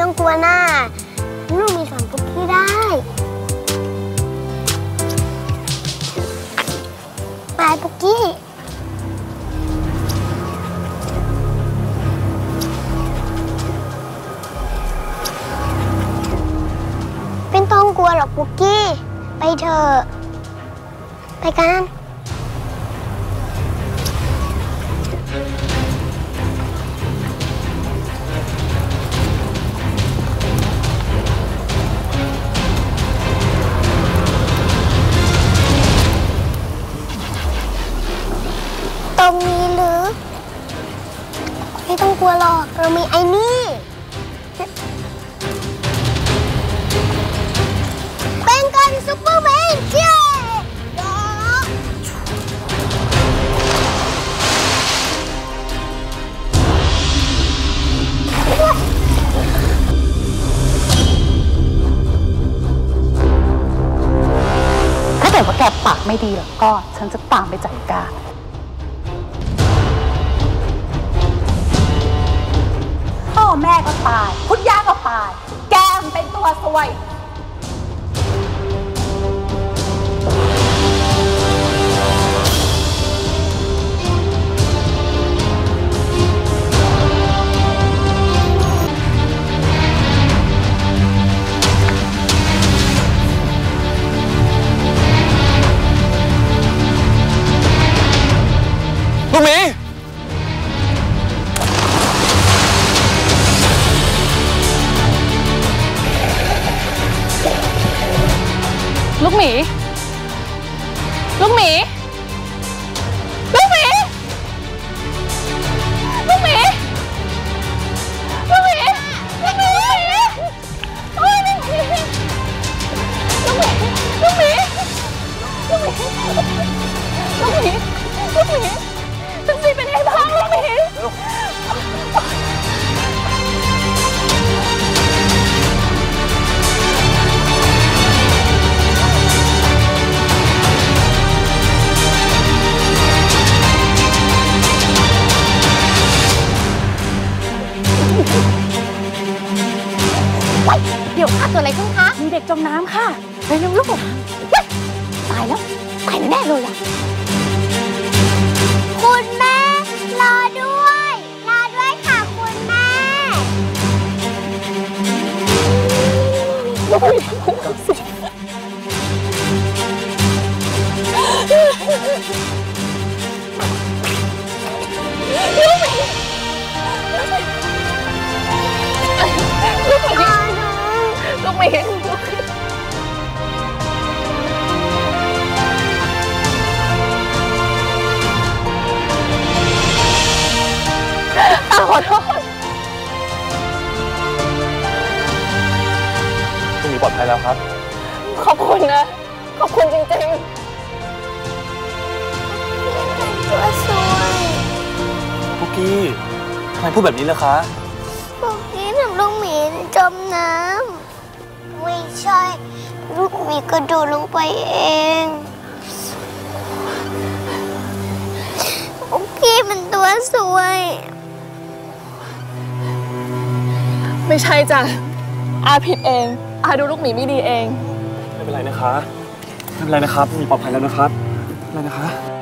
ต้องกลัวหน้าลูกมีสอนปุกกี้ได้ ไปปุกกี้ไม่ต้องกลัวหรอกปุกกี้ ไปเถอะ ไปกัน รงนี้หรือ ไม่ต้องกลัวหรอกเรามีไอ้นี่เป็นกันซุปเปอร์แมนเย้ดอถ้าเกิดว่าแกปากไม่ดีแล้วก็ฉันจะตามไปจัดการาย คุณย่าก็ตาย แกมเป็นตัวซวย ลูกหมี ลูกหมี เดี๋ยวค่ะตัวอะไรขึ้นคะมีเด็กจมน้ำค่ะเร็วๆลูกตายแล้วตายแน่เลยอะคุณแม่รอด้วยรอด้วยค่ะคุณแม่ลู ภัยแล้วครับ ขอบคุณนะ ขอบคุณจริงตัวสวยพุกกี้ทำไมพูดแบบนี้ล่ะคะพวกนี้ทำลูกหมีจมน้ำไม่ใช่ ลูกหมีกระโดดลงไปเองพวกพี่มันตัวสวยๆไม่ใช่จ้ะอาผิดเอง อาดูลูกหมีไม่ดีเอง ไม่เป็นไรนะคะ ไม่เป็นไรนะครับ มีปลอดภัยแล้วนะครับไม่เป็นไรนะคะ